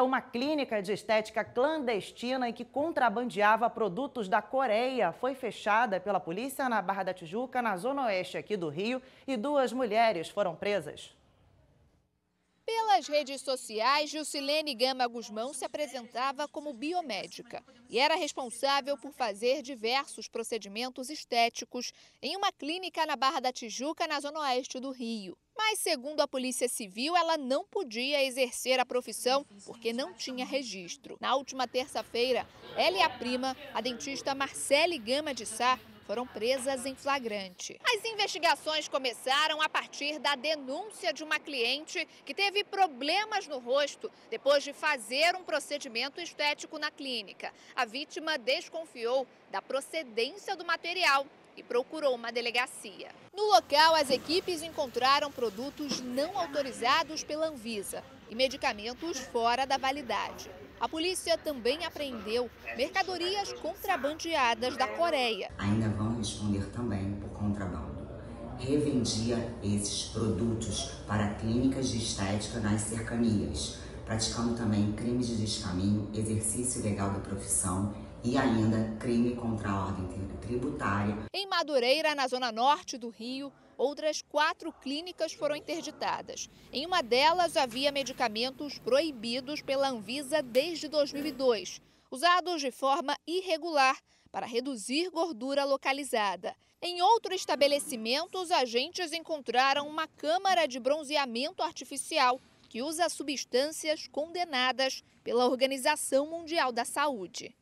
Uma clínica de estética clandestina e que contrabandeava produtos da Coreia foi fechada pela polícia na Barra da Tijuca, na zona oeste aqui do Rio, e duas mulheres foram presas. Pelas redes sociais, Jusilene Gama Guzmão se apresentava como biomédica e era responsável por fazer diversos procedimentos estéticos em uma clínica na Barra da Tijuca, na zona oeste do Rio. Mas, segundo a Polícia Civil, ela não podia exercer a profissão porque não tinha registro. Na última terça-feira, ela e a prima, a dentista Marcele Gama de Sá, foram presas em flagrante. As investigações começaram a partir da denúncia de uma cliente que teve problemas no rosto depois de fazer um procedimento estético na clínica. A vítima desconfiou da procedência do material e procurou uma delegacia. No local, as equipes encontraram produtos não autorizados pela Anvisa e medicamentos fora da validade. A polícia também apreendeu mercadorias contrabandeadas da Coreia. Ainda vão responder também por contrabando. Revendia esses produtos para clínicas de estética nas cercanias, praticando também crimes de descaminho, exercício ilegal da profissão e ainda crime contra a ordem tributária. Em Madureira, na zona norte do Rio, outras quatro clínicas foram interditadas. Em uma delas havia medicamentos proibidos pela Anvisa desde 2002, usados de forma irregular para reduzir gordura localizada. Em outro estabelecimento, os agentes encontraram uma câmara de bronzeamento artificial que usa substâncias condenadas pela Organização Mundial da Saúde.